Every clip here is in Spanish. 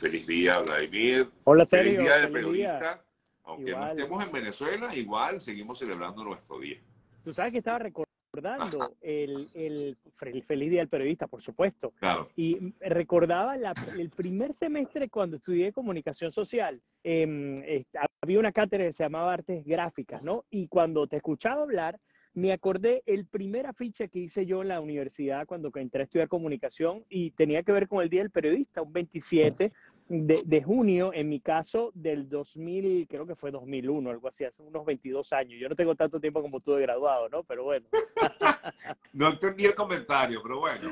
Feliz día, Vladimir. Hola, Feliz día del Feliz periodista. día. Aunque Igual. no estemos en Venezuela, igual seguimos celebrando nuestro día. Tú sabes que estaba recordando el, el, el feliz día del periodista, por supuesto. Claro. Y recordaba la- el primer semestre cuando estudié comunicación social. est- había una cátedra que se llamaba artes gráficas, ¿no? Y cuando te escuchaba hablar, me acordé el primer afiche que hice yo en la universidad cuando entré a estudiar comunicación y tenía que ver con el Día del Periodista, un 27 de, de junio, en mi caso, del 2000, creo que fue 2001, algo así, hace unos 22 años. Yo no tengo tanto tiempo como tú de graduado, ¿no? Pero bueno. No entendí el comentario, pero bueno,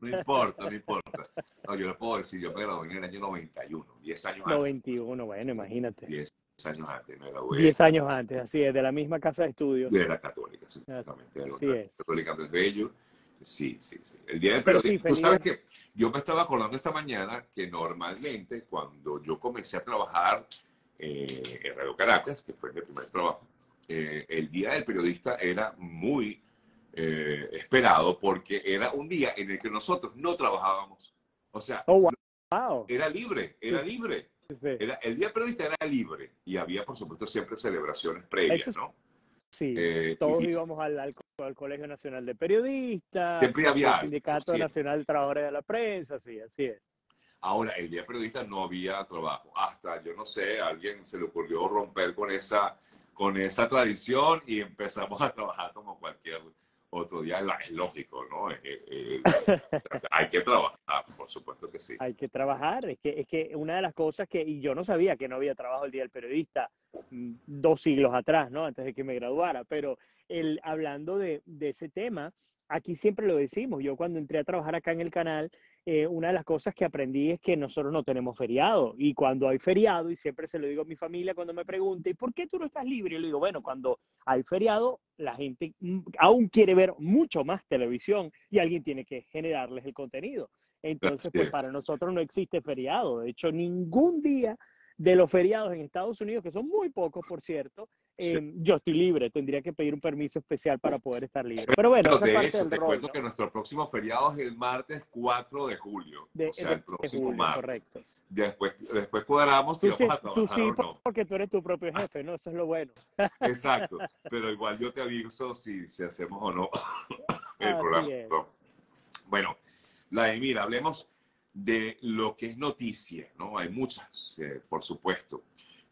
no importa, no importa. No, yo le puedo decir, yo me gradué en el año 91, 10 años antes. 91, bueno, imagínate. 10 años antes me gradué 10 años antes, así es, de la misma casa de estudios. de la católica, sí, exactamente. De la Así otra es. católica de Bello. Sí, sí, sí. El día del Pero sí, periodista. Tú sabes que yo me estaba acordando esta mañana que normalmente cuando yo comencé a trabajar eh, en Radio Caracas, que fue mi primer trabajo, eh, el día del periodista era muy eh, esperado porque era un día en el que nosotros no trabajábamos. O sea, Oh, wow. era libre, era libre. Sí, Era, el día periodista era libre y había, por supuesto, siempre celebraciones previas, Eso ¿no? sí. Eh, Todos y- íbamos al, al, al Colegio Nacional de Periodistas, Siempre había al Sindicato. Nacional de Trabajadores de la Prensa, sí, así es. Ahora, el día periodista no había trabajo. Hasta, yo no sé, a alguien se le ocurrió romper con esa, con esa tradición y empezamos a trabajar como cualquier otro día. Es lógico, ¿no? Eh, eh, hay que trabajar, por supuesto que sí. Hay que trabajar, es que, es que una de las cosas que, y yo no sabía que no había trabajo el Día del Periodista mm, dos siglos atrás, ¿no? Antes de que me graduara, pero el, hablando de, de ese tema, aquí siempre lo decimos, yo cuando entré a trabajar acá en el canal, eh, una de las cosas que aprendí es que nosotros no tenemos feriado, y cuando hay feriado, y siempre se lo digo a mi familia cuando me pregunta, ¿y por qué tú no estás libre? Yo le digo, bueno, cuando hay feriado, la gente mm, aún quiere ver mucho más televisión y alguien tiene que generarles el contenido. Entonces, pues es. para nosotros no existe feriado. De hecho, ningún día de los feriados en Estados Unidos, que son muy pocos, por cierto, Sí. eh, yo estoy libre. Tendría que pedir un permiso especial para poder estar libre. Pero bueno, Pero esa es de parte hecho, del te rol, cuento ¿no? que nuestro próximo feriado es el martes 4 de julio. de, o sea, el próximo julio, martes. correcto. Después, después cuadramos si Tú sí, vamos a tú trabajar sí, o no. porque tú eres tu propio jefe, ¿no? Eso es lo bueno. Exacto, pero igual yo te aviso si, si hacemos o no el Así programa. es. Bueno, Vladimir, hablemos de lo que es noticia, ¿no? Hay muchas, eh, por supuesto.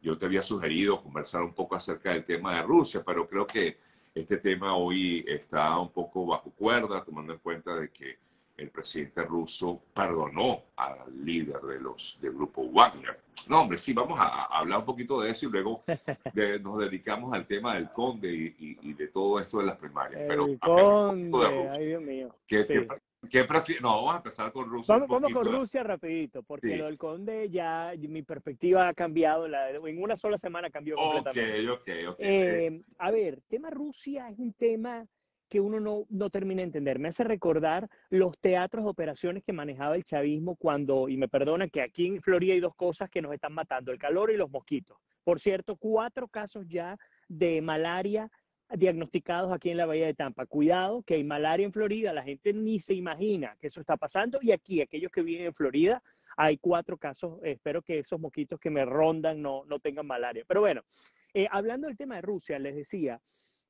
Yo te había sugerido conversar un poco acerca del tema de Rusia, pero creo que este tema hoy está un poco bajo cuerda, tomando en cuenta de que el presidente ruso perdonó al líder de los del grupo Wagner. No, hombre, sí, vamos a, a hablar un poquito de eso y luego de- nos dedicamos al tema del conde y, y- y de todo esto de las primarias. Pero El de conde, ay Dios mío. ¿Qué, Sí. qué pre- qué No, vamos a empezar con Rusia. Vamos, con. Rusia rapidito, porque Sí. lo del conde ya, mi perspectiva ha cambiado, la- en una sola semana cambió completamente. Ok, ok, ok. Eh, a ver, tema Rusia es un tema que uno no, no termina de entender. Me hace recordar los teatros de operaciones que manejaba el chavismo cuando, y me perdona que aquí en Florida hay dos cosas que nos están matando, el calor y los mosquitos. Por cierto, cuatro casos ya de malaria diagnosticados aquí en la Bahía de Tampa. Cuidado, que hay malaria en Florida, la gente ni se imagina que eso está pasando y aquí, aquellos que viven en Florida, hay cuatro casos. Espero que esos mosquitos que me rondan no, no tengan malaria. Pero bueno, eh, hablando del tema de Rusia, les decía,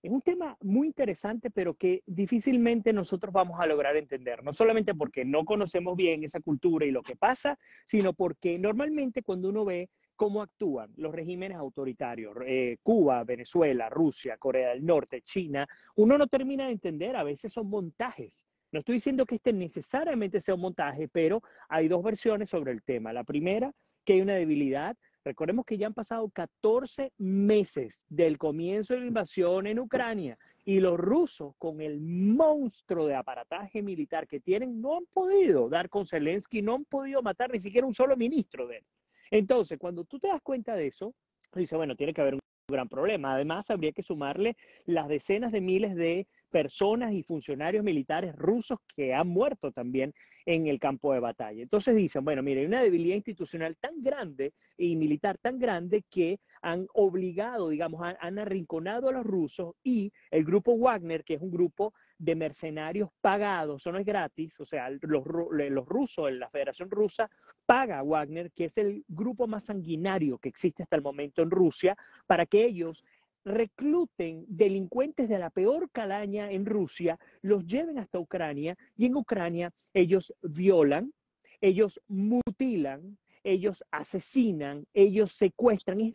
es un tema muy interesante, pero que difícilmente nosotros vamos a lograr entender, no solamente porque no conocemos bien esa cultura y lo que pasa, sino porque normalmente cuando uno ve cómo actúan los regímenes autoritarios, eh, Cuba, Venezuela, Rusia, Corea del Norte, China, uno no termina de entender, a veces son montajes. No estoy diciendo que este necesariamente sea un montaje, pero hay dos versiones sobre el tema. La primera, que hay una debilidad Recordemos que ya han pasado 14 meses del comienzo de la invasión en Ucrania y los rusos, con el monstruo de aparataje militar que tienen, no han podido dar con Zelensky, no han podido matar ni siquiera un solo ministro de él. Entonces, cuando tú te das cuenta de eso, dices, bueno, tiene que haber un gran problema. Además, habría que sumarle las decenas de miles de personas y funcionarios militares rusos que han muerto también en el campo de batalla. Entonces dicen, bueno, mire, hay una debilidad institucional tan grande y militar tan grande que han obligado, digamos, han, arrinconado a los rusos y el grupo Wagner, que es un grupo de mercenarios pagados, eso no es gratis, o sea, los, los rusos, la Federación Rusa paga a Wagner, que es el grupo más sanguinario que existe hasta el momento en Rusia, para que ellos recluten delincuentes de la peor calaña en Rusia, los lleven hasta Ucrania y en Ucrania ellos violan, ellos mutilan, ellos asesinan, ellos secuestran. Es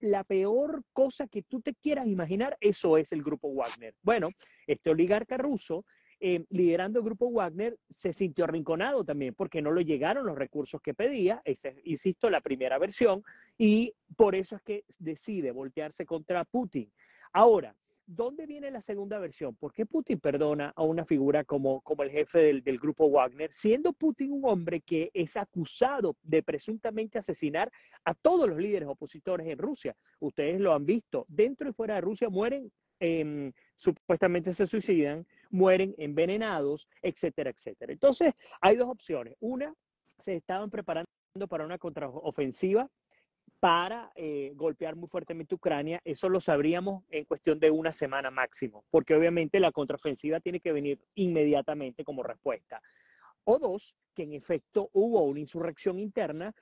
la peor cosa que tú te quieras imaginar. Eso es el grupo Wagner. Bueno, este oligarca ruso eh, liderando el grupo Wagner, se sintió arrinconado también porque no le llegaron los recursos que pedía, esa es, insisto, la primera versión, y por eso es que decide voltearse contra Putin. Ahora, ¿dónde viene la segunda versión? ¿Por qué Putin perdona a una figura como, como el jefe del, del, grupo Wagner, siendo Putin un hombre que es acusado de presuntamente asesinar a todos los líderes opositores en Rusia? Ustedes lo han visto, dentro y fuera de Rusia mueren Em, supuestamente se suicidan, mueren envenenados, etcétera, etcétera. Entonces, hay dos opciones. Una, se estaban preparando para una contraofensiva para eh, golpear muy fuertemente Ucrania. Eso lo sabríamos en cuestión de una semana máximo, porque obviamente la contraofensiva tiene que venir inmediatamente como respuesta. O dos, que en efecto hubo una insurrección interna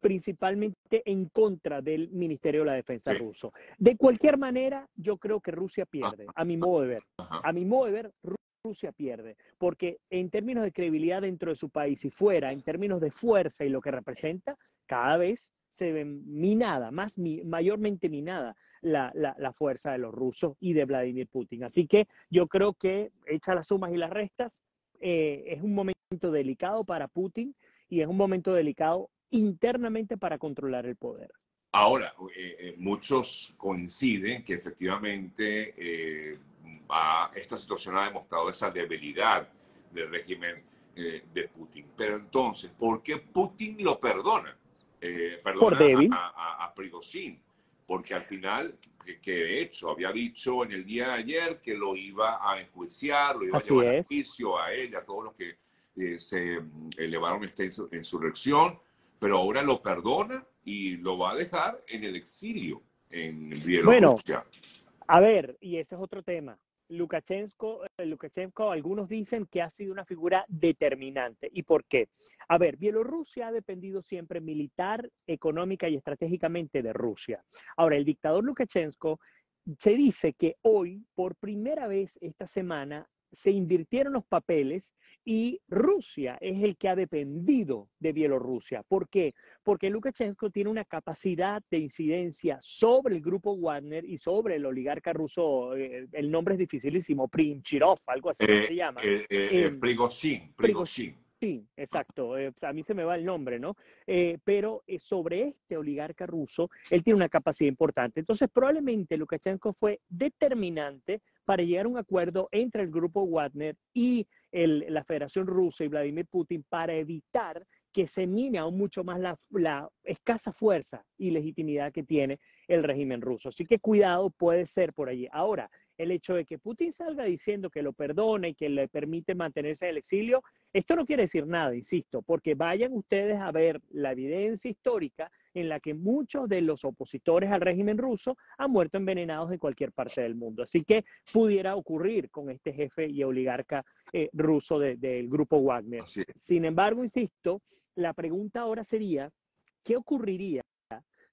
principalmente en contra del Ministerio de la Defensa ruso. De cualquier manera, yo creo que Rusia pierde, a mi modo de ver. A mi modo de ver, Rusia pierde, porque en términos de credibilidad dentro de su país y fuera, en términos de fuerza y lo que representa, cada vez se ve minada, más mayormente minada la, fuerza de los rusos y de Vladimir Putin. Así que yo creo que, hecha las sumas y las restas, eh, es un momento delicado para Putin y es un momento delicado internamente para controlar el poder. Ahora, eh, eh, muchos coinciden que efectivamente esta situación ha demostrado esa debilidad del régimen de Putin. Pero entonces, ¿por qué Putin lo perdona? Por débil. A, a, Porque al final, que, de hecho había dicho en el día de ayer que lo iba a enjuiciar, lo iba a llevar a juicio a él, a todos los que se elevaron esta insurrección pero ahora lo perdona y lo va a dejar en el exilio en Bielorrusia. Bueno, a ver, y ese es otro tema. Lukashenko, eh, Lukashenko, algunos dicen que ha sido una figura determinante. ¿Y por qué? A ver, Bielorrusia ha dependido siempre militar, económica y estratégicamente de Rusia. Ahora, el dictador Lukashenko se dice que hoy, por primera vez esta semana, se invirtieron los papeles y Rusia es el que ha dependido de Bielorrusia. ¿Por qué? Porque Lukashenko tiene una capacidad de incidencia sobre el grupo Wagner y sobre el oligarca ruso, eh, el nombre es dificilísimo, Primchirov, algo así se llama. Eh, eh, em, Prigozhin. Sí, exacto. Eh, a mí se me va el nombre, ¿no? Eh, pero eh, sobre este oligarca ruso, él tiene una capacidad importante. Entonces, probablemente Lukashenko fue determinante para llegar a un acuerdo entre el grupo Wagner y la Federación Rusa y Vladimir Putin para evitar que se mine aún mucho más la, la, escasa fuerza y legitimidad que tiene el régimen ruso. Así que cuidado puede ser por allí. Ahora, el hecho de que Putin salga diciendo que lo perdona y que le permite mantenerse en el exilio, esto no quiere decir nada, insisto, porque vayan ustedes a ver la evidencia histórica en la que muchos de los opositores al régimen ruso han muerto envenenados en cualquier parte del mundo. Así que pudiera ocurrir con este jefe y oligarca eh, ruso del grupo Wagner. Sin embargo, insisto, la pregunta ahora sería, ¿qué ocurriría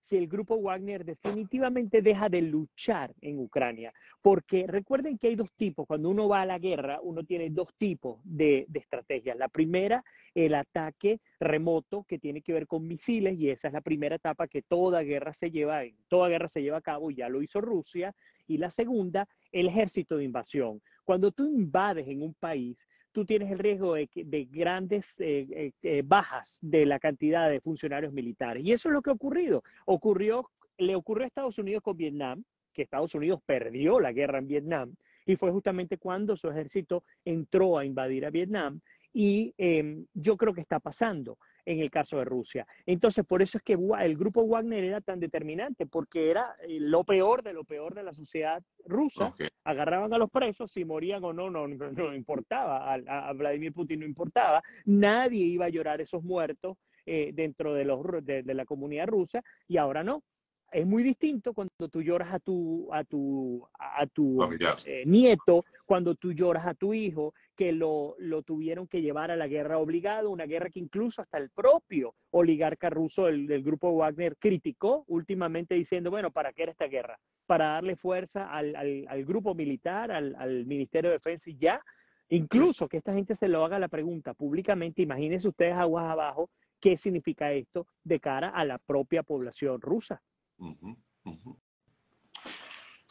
si el grupo Wagner definitivamente deja de luchar en Ucrania. Porque recuerden que hay dos tipos, cuando uno va a la guerra, uno tiene dos tipos de, estrategias. La primera, el ataque remoto que tiene que ver con misiles y esa es la primera etapa que toda guerra se lleva, toda guerra se lleva a cabo y ya lo hizo Rusia. Y la segunda, el ejército de invasión. Cuando tú invades en un país, tú tienes el riesgo de, grandes eh, eh, eh, bajas de la cantidad de funcionarios militares. Y eso es lo que ha ocurrido. Ocurrió, le ocurrió a Estados Unidos con Vietnam, que Estados Unidos perdió la guerra en Vietnam, y fue justamente cuando su ejército entró a invadir a Vietnam. Y em, yo creo que está pasando. En el caso de Rusia. Entonces, por eso es que el grupo Wagner era tan determinante, porque era eh, lo peor de lo peor de la sociedad rusa. Agarraban a los presos, si morían o no, no, no, importaba, a, Vladimir Putin no importaba, nadie iba a llorar esos muertos eh, dentro de, los, de la comunidad rusa, y ahora no. Es muy distinto cuando tú lloras a tu, a tu, a tu eh, nieto, cuando tú lloras a tu hijo, que lo, lo, tuvieron que llevar a la guerra obligado, una guerra que incluso hasta el propio oligarca ruso del, grupo Wagner criticó últimamente diciendo, bueno, ¿para qué era esta guerra? Para darle fuerza al, al, al grupo militar, al, al Ministerio de Defensa y ya. Incluso que esta gente se lo haga la pregunta públicamente, imagínense ustedes aguas abajo, qué significa esto de cara a la propia población rusa.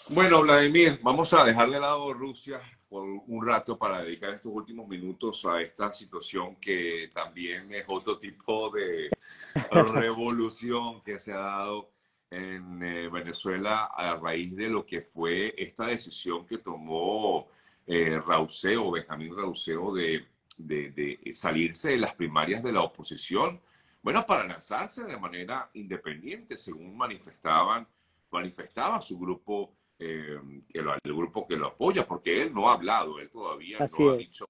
Bueno, Vladimir, vamos a dejar de lado Rusia por un rato para dedicar estos últimos minutos a esta situación que también es otro tipo de revolución que se ha dado en eh, Venezuela a raíz de lo que fue esta decisión que tomó eh, Rauseo, Benjamín Rauseo, de, de salirse de las primarias de la oposición bueno, para lanzarse de manera independiente, según manifestaban, manifestaba su grupo, eh, que el grupo que lo apoya, porque él no ha hablado, él todavía no ha dicho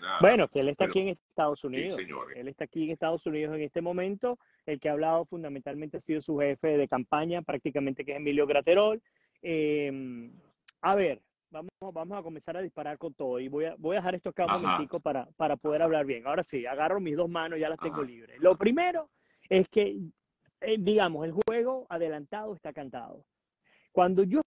nada. Bueno, que él está aquí en Estados Unidos. él está aquí en Estados Unidos en este momento. El que ha hablado fundamentalmente ha sido su jefe de campaña, prácticamente que es Emilio Graterol. Eh, a ver, vamos, vamos a comenzar a disparar con todo y voy a, voy a dejar esto acá un momentico para, para poder hablar bien. Ahora sí, agarro mis dos manos, ya las tengo libres. Lo primero es que, eh, digamos, el juego adelantado está cantado. Cuando yo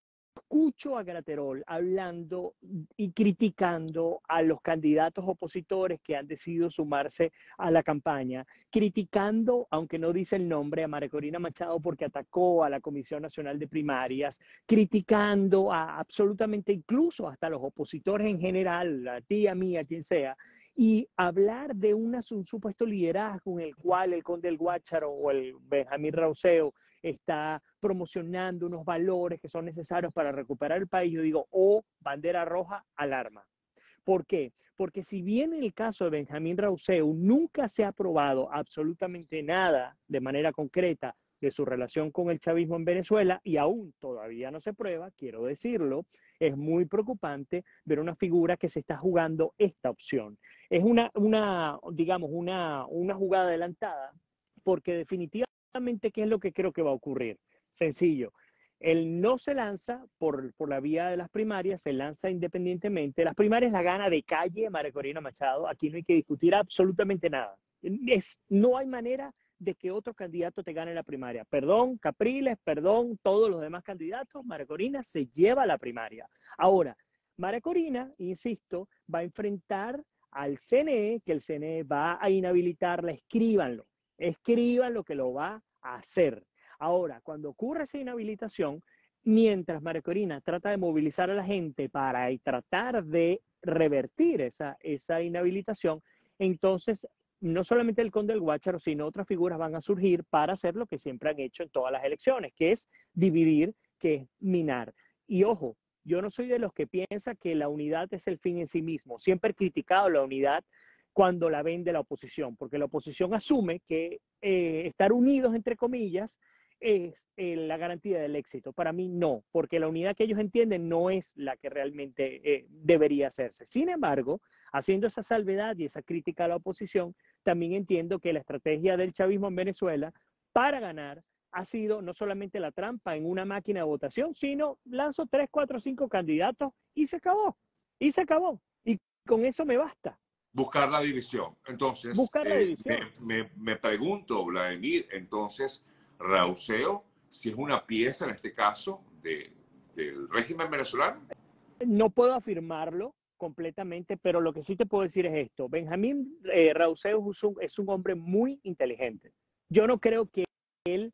escucho a Graterol hablando y criticando a los candidatos opositores que han decidido sumarse a la campaña, criticando, aunque no dice el nombre, a María Corina Machado porque atacó a la Comisión Nacional de Primarias, criticando a absolutamente incluso hasta los opositores en general, a ti, a mí, a quien sea, y hablar de un supuesto liderazgo en el cual el conde del Guácharo o el Benjamín Rauseo está promocionando unos valores que son necesarios para recuperar el país, yo digo, o oh, bandera roja, alarma. ¿Por qué? Porque si bien en el caso de Benjamín Rauseu nunca se ha probado absolutamente nada de manera concreta de su relación con el chavismo en Venezuela y aún todavía no se prueba, quiero decirlo, es muy preocupante ver una figura que se está jugando esta opción. Es una, una digamos, una, una jugada adelantada porque definitivamente, ¿qué es lo que creo que va a ocurrir? Sencillo. Él no se lanza por, por, la vía de las primarias, se lanza independientemente. Las primarias la gana de calle María Corina Machado. Aquí no hay que discutir absolutamente nada. Es, no hay manera de que otro candidato te gane la primaria. Perdón, Capriles, perdón, todos los demás candidatos, María Corina se lleva la primaria. Ahora, María Corina, insisto, va a enfrentar al CNE, que el CNE va a inhabilitarla, escríbanlo, escriban lo que lo va a hacer. Ahora, cuando ocurre esa inhabilitación, mientras María Corina trata de movilizar a la gente para tratar de revertir esa, esa inhabilitación, entonces no solamente el conde del Guácharo, sino otras figuras van a surgir para hacer lo que siempre han hecho en todas las elecciones, que es dividir, que es minar. Y ojo, yo no soy de los que piensa que la unidad es el fin en sí mismo. Siempre he criticado la unidad cuando la vende la oposición, porque la oposición asume que eh, estar unidos, entre comillas, es eh, la garantía del éxito. Para mí no, porque la unidad que ellos entienden no es la que realmente eh, debería hacerse. Sin embargo, haciendo esa salvedad y esa crítica a la oposición, también entiendo que la estrategia del chavismo en Venezuela para ganar ha sido no solamente la trampa en una máquina de votación, sino lanzo tres, cuatro, cinco candidatos y se acabó. Y se acabó. Y con eso me basta. Buscar la división. Entonces, Buscar la eh, división. Me, me pregunto, Vladimir, entonces, Rauseo, si es una pieza en este caso del régimen venezolano? No puedo afirmarlo completamente, pero lo que sí te puedo decir es esto. Benjamín eh, Rauseo es un, hombre muy inteligente. Yo no creo que él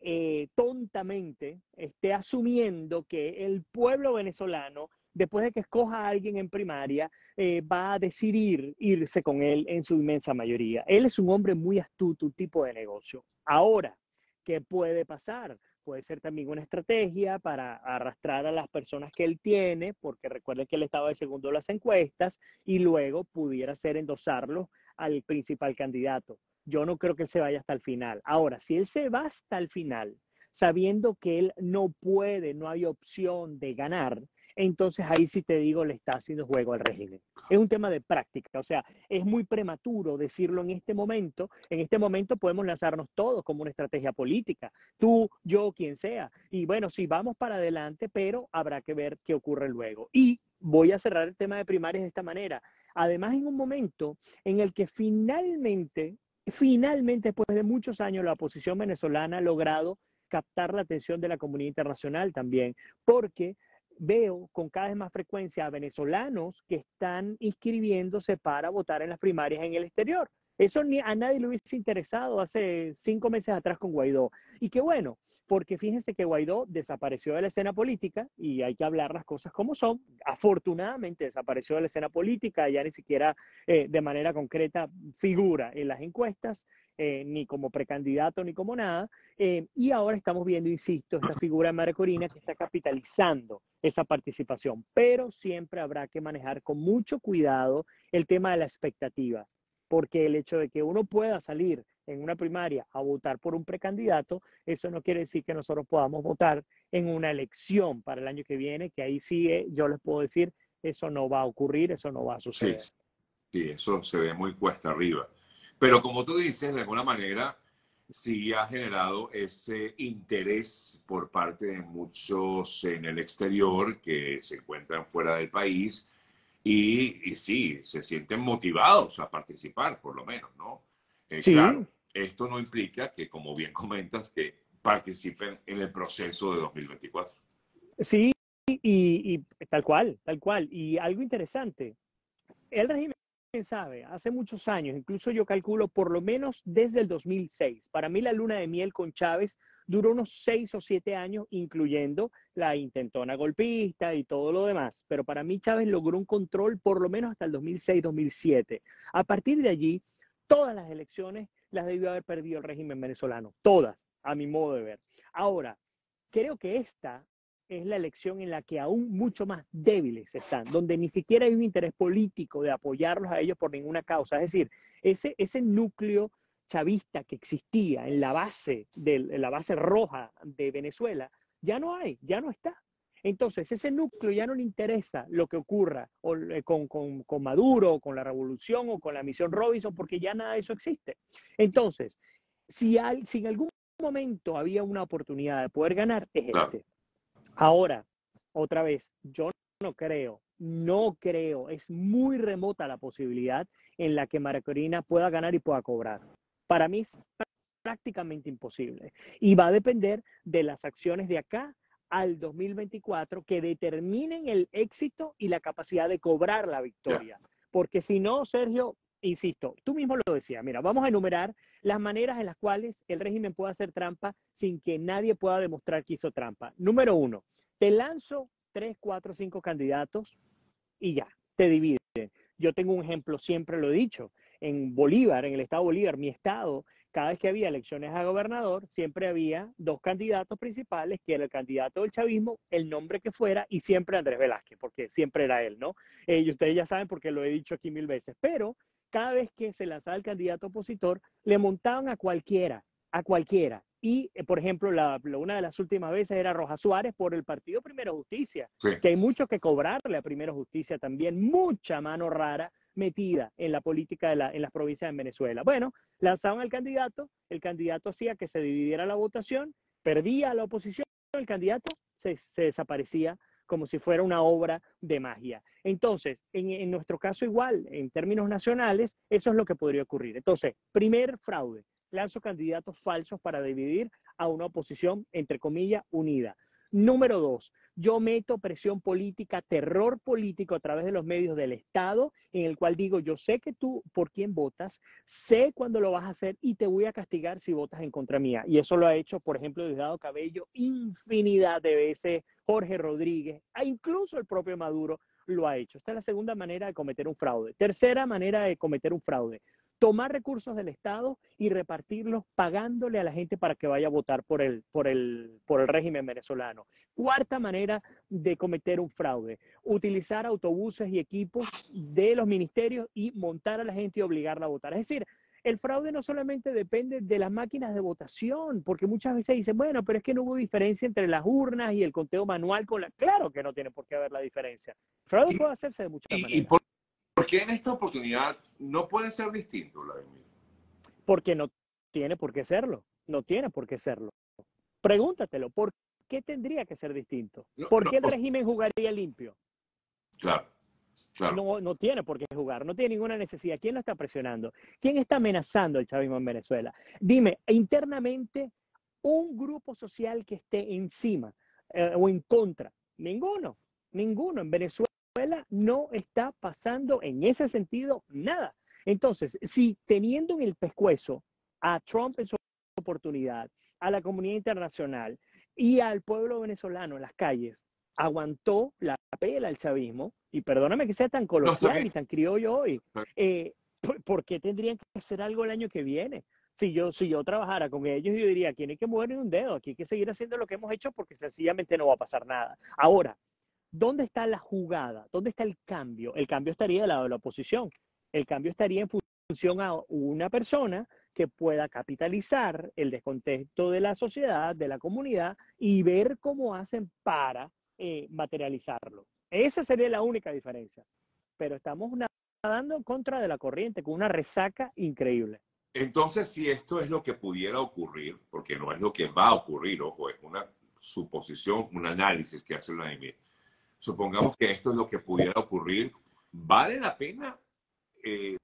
eh, tontamente esté asumiendo que el pueblo venezolano, después de que escoja a alguien en primaria, eh, va a decidir irse con él en su inmensa mayoría. Él es un hombre muy astuto, un tipo de negocio. Ahora, ¿Qué puede pasar? Puede ser también una estrategia para arrastrar a las personas que él tiene, porque recuerde que él estaba de segundo las encuestas, y luego pudiera ser endosarlo al principal candidato. yo no creo que él se vaya hasta el final. Ahora, si él se va hasta el final, sabiendo que él no puede, no hay opción de ganar, entonces ahí sí te digo, le está haciendo juego al régimen. Es un tema de práctica, o sea, es muy prematuro decirlo en este momento. En este momento podemos lanzarnos todos como una estrategia política, tú, yo, quien sea. Y bueno, sí, vamos para adelante, pero habrá que ver qué ocurre luego. Y voy a cerrar el tema de primarias de esta manera. Además, en un momento en el que finalmente, finalmente, después de muchos años, la oposición venezolana ha logrado captar la atención de la comunidad internacional también, porque veo con cada vez más frecuencia a venezolanos que están inscribiéndose para votar en las primarias en el exterior. Eso ni a nadie le hubiese interesado hace cinco meses atrás con Guaidó. Y qué bueno, porque fíjense que Guaidó desapareció de la escena política y hay que hablar las cosas como son. Afortunadamente desapareció de la escena política, ya ni siquiera eh, de manera concreta figura en las encuestas, eh, ni como precandidato ni como nada. Eh, y ahora estamos viendo, insisto, esta figura de María Corina que está capitalizando esa participación. Pero siempre habrá que manejar con mucho cuidado el tema de la expectativa porque el hecho de que uno pueda salir en una primaria a votar por un precandidato, eso no quiere decir que nosotros podamos votar en una elección para el año que viene, que ahí sí yo les puedo decir, eso no va a ocurrir, eso no va a suceder. Sí, sí, eso se ve muy cuesta arriba. Pero como tú dices, de alguna manera sí ha generado ese interés por parte de muchos en el exterior que se encuentran fuera del país y, sí, se sienten motivados a participar, por lo menos, ¿no? Eh, claro, esto no implica que, como bien comentas, que participen en el proceso de 2024. Sí, y, y tal cual, tal cual. Y algo interesante, el régimen sabe, hace muchos años, incluso yo calculo por lo menos desde el 2006. Para mí la luna de miel con Chávez duró unos seis o siete años, incluyendo la intentona golpista y todo lo demás. Pero para mí Chávez logró un control por lo menos hasta el 2006-2007. A partir de allí, todas las elecciones las debió haber perdido el régimen venezolano, todas, a mi modo de ver. Ahora, creo que esta es la elección en la que aún mucho más débiles están, donde ni siquiera hay un interés político de apoyarlos a ellos por ninguna causa. Es decir, ese, ese núcleo chavista que existía en la base, de, la base roja de Venezuela, ya no hay, ya no está. Entonces, ese núcleo ya no le interesa lo que ocurra eh, con, con, con, Maduro, con la revolución o con la misión Robinson, porque ya nada de eso existe. Entonces, si, si en algún momento había una oportunidad de poder ganar, es este. Ahora, otra vez, yo no creo, no creo, es muy remota la posibilidad en la que María Corina pueda ganar y pueda cobrar. Para mí es prácticamente imposible. Y va a depender de las acciones de acá al 2024 que determinen el éxito y la capacidad de cobrar la victoria. Porque si no, Sergio, insisto, tú mismo lo decías, mira, vamos a enumerar las maneras en las cuales el régimen puede hacer trampa sin que nadie pueda demostrar que hizo trampa. Número uno, te lanzo tres, cuatro, cinco candidatos y ya, te dividen. Yo tengo un ejemplo, siempre lo he dicho, en Bolívar, en el estado de Bolívar, mi estado, cada vez que había elecciones a gobernador, siempre había dos candidatos principales, que era el candidato del chavismo, el nombre que fuera, y siempre Andrés Velázquez, porque siempre era él, ¿no? Eh, y ustedes ya saben porque lo he dicho aquí mil veces, pero cada vez que se lanzaba el candidato opositor, le montaban a cualquiera, a cualquiera. Y, eh, por ejemplo, la, una de las últimas veces era Rojas Suárez por el partido Primero Justicia, que hay mucho que cobrarle a Primero Justicia también, mucha mano rara metida en la política de la, en las provincias de Venezuela. Bueno, lanzaban al candidato, el candidato hacía que se dividiera la votación, perdía a la oposición, el candidato se, se desaparecía como si fuera una obra de magia. Entonces, en, nuestro caso igual, en términos nacionales, eso es lo que podría ocurrir. Entonces, primer fraude, lanzo candidatos falsos para dividir a una oposición, entre comillas, unida. Número dos, yo meto presión política, terror político a través de los medios del Estado, en el cual digo, yo sé que tú por quién votas, sé cuándo lo vas a hacer y te voy a castigar si votas en contra mía. Y eso lo ha hecho, por ejemplo, Diosdado Cabello infinidad de veces, Jorge Rodríguez, e incluso el propio Maduro lo ha hecho. Esta es la segunda manera de cometer un fraude. Tercera manera de cometer un fraude, tomar recursos del Estado y repartirlos pagándole a la gente para que vaya a votar por el, por el, por el régimen venezolano. Cuarta manera de cometer un fraude, utilizar autobuses y equipos de los ministerios y montar a la gente y obligarla a votar. Es decir, el fraude no solamente depende de las máquinas de votación, porque muchas veces dicen, bueno, pero es que no hubo diferencia entre las urnas y el conteo manual con la... Claro que no tiene por qué haber la diferencia. El fraude puede hacerse de muchas maneras. ¿Y por, qué en esta oportunidad no puede ser distinto, Vladimir? Porque no tiene por qué serlo, no tiene por qué serlo. Pregúntatelo, ¿por qué tendría que ser distinto? ¿Por qué el régimen jugaría limpio? Claro. No, no tiene por qué jugar, no tiene ninguna necesidad. ¿Quién lo está presionando? ¿Quién está amenazando el chavismo en Venezuela? Dime, internamente, un grupo social que esté encima eh, o en contra. Ninguno, ninguno. En Venezuela no está pasando en ese sentido nada. Entonces, si teniendo en el pescuezo a Trump en su oportunidad, a la comunidad internacional y al pueblo venezolano en las calles, aguantó la pela al chavismo, y perdóname que sea tan coloquial y tan criollo hoy, eh, ¿por qué tendrían que hacer algo el año que viene? Si yo, si yo trabajara con ellos, yo diría, aquí no hay que mover ni un dedo, aquí hay que seguir haciendo lo que hemos hecho porque sencillamente no va a pasar nada. Ahora, ¿dónde está la jugada? ¿Dónde está el cambio? El cambio estaría del lado de la oposición. El cambio estaría en función a una persona que pueda capitalizar el descontexto de la sociedad, de la comunidad y ver cómo hacen para eh, materializarlo. Esa sería la única diferencia. Pero estamos nadando en contra de la corriente, con una resaca increíble. Entonces, si esto es lo que pudiera ocurrir, porque no es lo que va a ocurrir, ojo, es una suposición, un análisis que hace la EMI. Supongamos que esto es lo que pudiera ocurrir, ¿vale la pena eh,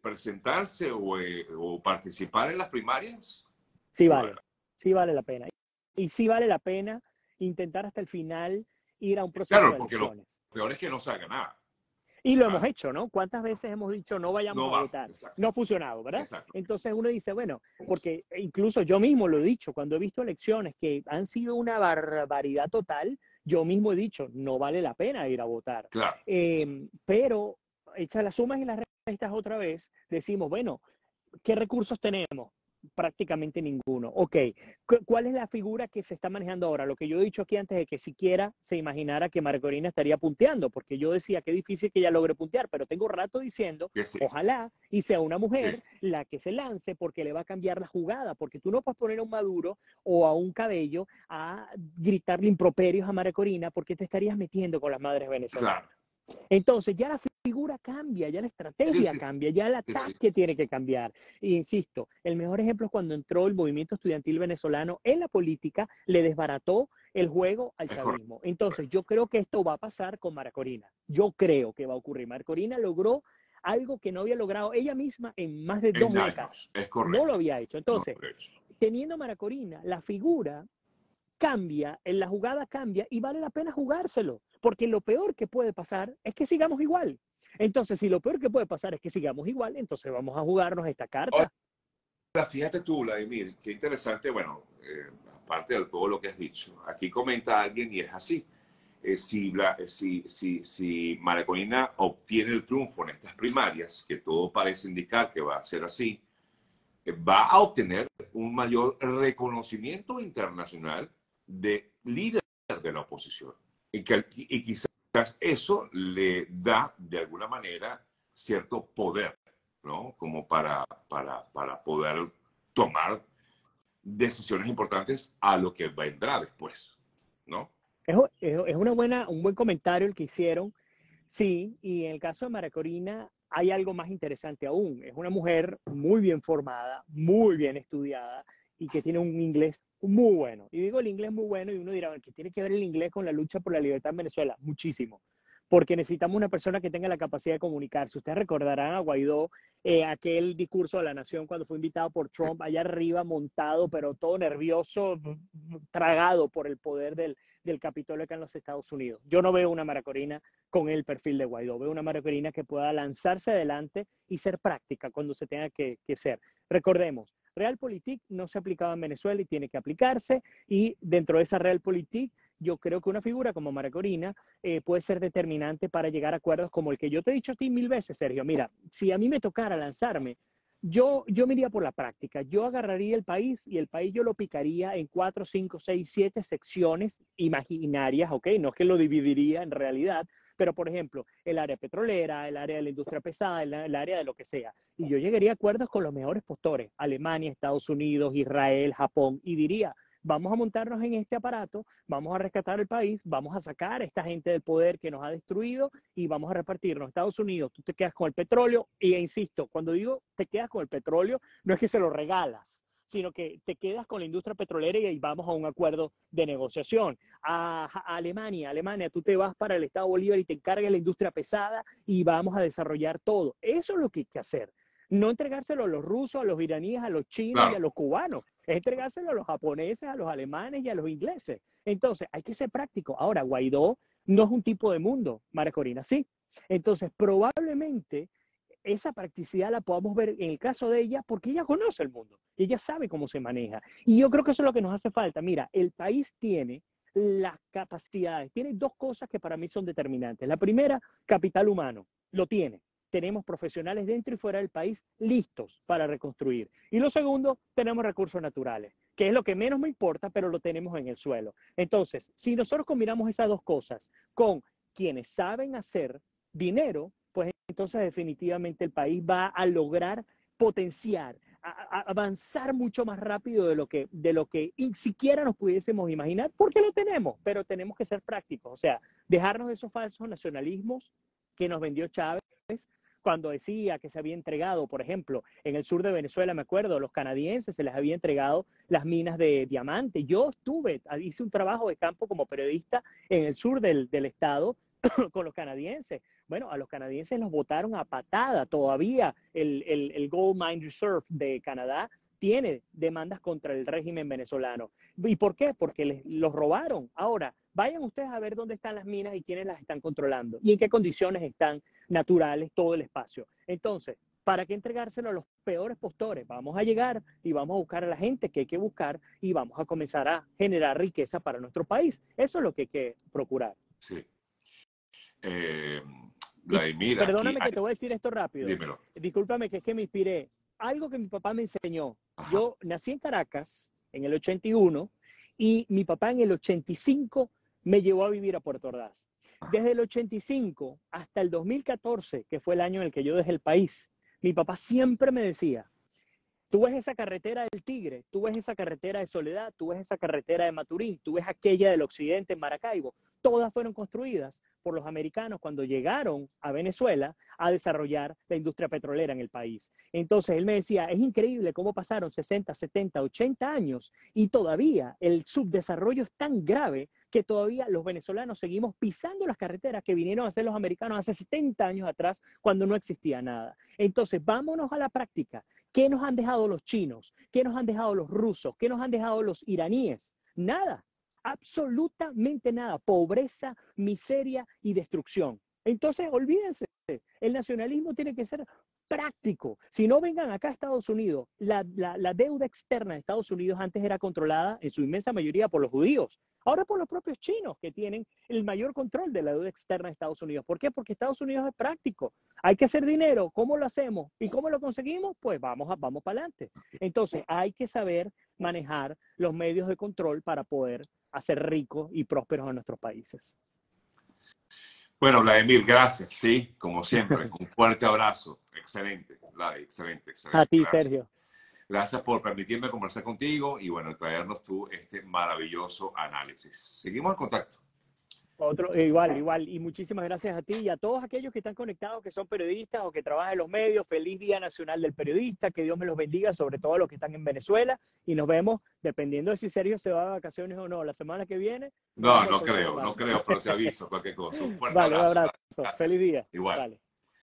presentarse eh, o, participar en las primarias? Sí vale, sí vale la pena. Y sí vale la pena intentar hasta el final ir a un proceso claro, porque Lo peor es que no salga nada. Y lo hemos hecho, ¿no? ¿Cuántas veces hemos dicho no vayamos a votar? No ha funcionado, ¿verdad? Entonces uno dice, bueno, porque incluso yo mismo lo he dicho, cuando he visto elecciones que han sido una barbaridad total, yo mismo he dicho, no vale la pena ir a votar. Claro. Em, pero hechas las sumas y las restas otra vez, decimos, bueno, ¿qué recursos tenemos? Prácticamente ninguno. Ok, ¿cuál es la figura que se está manejando ahora? Lo que yo he dicho aquí antes de que siquiera se imaginara que Marcorina estaría punteando, porque yo decía que difícil que ella logre puntear, pero tengo rato diciendo, ojalá y sea una mujer la que se lance porque le va a cambiar la jugada, porque tú no puedes poner a un Maduro o a un Cabello a gritarle improperios a Marcorina porque te estarías metiendo con las madres venezolanas. Entonces ya la figura cambia, ya la estrategia cambia, ya el ataque tiene que cambiar. Y insisto, el mejor ejemplo es cuando entró el movimiento estudiantil venezolano en la política, le desbarató el juego al chavismo. Entonces yo creo que esto va a pasar con Maracorina. Yo creo que va a ocurrir. Maracorina logró algo que no había logrado ella misma en más de dos décadas. no lo había hecho. Entonces, teniendo Maracorina, la figura cambia, en la jugada cambia y vale la pena jugárselo, porque lo peor que puede pasar es que sigamos igual. Entonces, si lo peor que puede pasar es que sigamos igual, entonces vamos a jugarnos esta carta. fíjate tú, Vladimir, qué interesante, bueno, eh, aparte de todo lo que has dicho, aquí comenta alguien y es así. Eh, si, si, si, si Maraconina obtiene el triunfo en estas primarias, que todo parece indicar que va a ser así, eh, va a obtener un mayor reconocimiento internacional de líder de la oposición. Y, que, y quizás eso le da de alguna manera cierto poder, ¿no? Como para, para, para poder tomar decisiones importantes a lo que vendrá después, ¿no? Es, es, una buena, un buen comentario el que hicieron. Sí, y en el caso de Maracorina hay algo más interesante aún. Es una mujer muy bien formada, muy bien estudiada y que tiene un inglés muy bueno. Y digo el inglés muy bueno y uno dirá, ¿qué tiene que ver el inglés con la lucha por la libertad en Venezuela? Muchísimo. Porque necesitamos una persona que tenga la capacidad de comunicarse. Ustedes recordarán a Guaidó, eh, aquel discurso de la nación cuando fue invitado por Trump allá arriba, montado, pero todo nervioso, tragado por el poder del, del Capitolio acá en los Estados Unidos. Yo no veo una maracorina con el perfil de Guaidó, veo una maracorina que pueda lanzarse adelante y ser práctica cuando se tenga que, que ser. Recordemos, Realpolitik no se aplicaba en Venezuela y tiene que aplicarse y dentro de esa Realpolitik yo creo que una figura como Maracorina eh, puede ser determinante para llegar a acuerdos como el que yo te he dicho a ti mil veces, Sergio. Mira, si a mí me tocara lanzarme, yo, yo me iría por la práctica. Yo agarraría el país y el país yo lo picaría en cuatro, cinco, seis, siete secciones imaginarias, ¿ok? No es que lo dividiría en realidad, pero por ejemplo, el área petrolera, el área de la industria pesada, el, el área de lo que sea. Y yo llegaría a acuerdos con los mejores postores, Alemania, Estados Unidos, Israel, Japón, y diría, vamos a montarnos en este aparato, vamos a rescatar el país, vamos a sacar a esta gente del poder que nos ha destruido y vamos a repartirnos. Estados Unidos, tú te quedas con el petróleo y, insisto, cuando digo te quedas con el petróleo, no es que se lo regalas, sino que te quedas con la industria petrolera y vamos a un acuerdo de negociación. A, a, Alemania, Alemania, tú te vas para el Estado Bolívar y te encargas la industria pesada y vamos a desarrollar todo. Eso es lo que hay que hacer no entregárselo a los rusos, a los iraníes, a los chinos claro. y a los cubanos, es entregárselo a los japoneses, a los alemanes y a los ingleses. Entonces, hay que ser práctico. Ahora, Guaidó no es un tipo de mundo, María Corina, sí. Entonces, probablemente esa practicidad la podamos ver en el caso de ella porque ella conoce el mundo, ella sabe cómo se maneja. Y yo creo que eso es lo que nos hace falta. Mira, el país tiene las capacidades, tiene dos cosas que para mí son determinantes. La primera, capital humano, lo tiene tenemos profesionales dentro y fuera del país listos para reconstruir. Y lo segundo, tenemos recursos naturales, que es lo que menos me importa, pero lo tenemos en el suelo. Entonces, si nosotros combinamos esas dos cosas con quienes saben hacer dinero, pues entonces definitivamente el país va a lograr potenciar, avanzar mucho más rápido de lo que de lo que siquiera nos pudiésemos imaginar, porque lo tenemos, pero tenemos que ser prácticos, o sea, dejarnos de esos falsos nacionalismos que nos vendió Chávez, cuando decía que se había entregado, por ejemplo, en el sur de Venezuela, me acuerdo, los canadienses se les había entregado las minas de diamante. Yo estuve, hice un trabajo de campo como periodista en el sur del, del estado con los canadienses. Bueno, a los canadienses los votaron a patada. Todavía el, el, el Gold Mine Reserve de Canadá tiene demandas contra el régimen venezolano. ¿Y por qué? Porque les, los robaron. Ahora, vayan ustedes a ver dónde están las minas y quiénes las están controlando y en qué condiciones están naturales todo el espacio. Entonces, ¿para qué entregárselo a los peores postores? Vamos a llegar y vamos a buscar a la gente que hay que buscar y vamos a comenzar a generar riqueza para nuestro país. Eso es lo que hay que procurar. Sí. Eh, Vladimir, Perdóname aquí, que te voy a decir esto rápido. Dímelo. Discúlpame que es que me inspiré. Algo que mi papá me enseñó. Ajá. Yo nací en Caracas en el 81 y mi papá en el 85 me llevó a vivir a Puerto Ordaz. Desde el 85 hasta el 2014, que fue el año en el que yo dejé el país, mi papá siempre me decía, tú ves esa carretera del Tigre, tú ves esa carretera de Soledad, tú ves esa carretera de Maturín, tú ves aquella del occidente en Maracaibo, todas fueron construidas por los americanos cuando llegaron a Venezuela a desarrollar la industria petrolera en el país. Entonces él me decía, es increíble cómo pasaron 60, 70, 80 años y todavía el subdesarrollo es tan grave que todavía los venezolanos seguimos pisando las carreteras que vinieron a hacer los americanos hace 70 años atrás cuando no existía nada. Entonces, vámonos a la práctica. ¿Qué nos han dejado los chinos? ¿Qué nos han dejado los rusos? ¿Qué nos han dejado los iraníes? Nada, absolutamente nada. Pobreza, miseria y destrucción. Entonces, olvídense, el nacionalismo tiene que ser práctico. Si no vengan acá a Estados Unidos, la, la, la, deuda externa de Estados Unidos antes era controlada en su inmensa mayoría por los judíos, ahora por los propios chinos que tienen el mayor control de la deuda externa de Estados Unidos. ¿Por qué? Porque Estados Unidos es práctico. Hay que hacer dinero. ¿Cómo lo hacemos? ¿Y cómo lo conseguimos? Pues vamos, vamos para adelante. Entonces, hay que saber manejar los medios de control para poder hacer ricos y prósperos a nuestros países. Bueno, Vladimir, gracias, sí, como siempre, un fuerte abrazo, excelente, excelente, excelente. A ti, gracias. Sergio. Gracias por permitirme conversar contigo y bueno, traernos tú este maravilloso análisis. Seguimos en contacto. Otro, igual, igual. Y muchísimas gracias a ti y a todos aquellos que están conectados, que son periodistas o que trabajan en los medios. Feliz Día Nacional del Periodista. Que Dios me los bendiga, sobre todo los que están en Venezuela. Y nos vemos, dependiendo de si Sergio se va de vacaciones o no, la semana que viene. No, no creo, no creo, pero te aviso cualquier cosa. Un fuerte vale, abrazo. un abrazo. Gracias. Feliz día. Igual. Vale.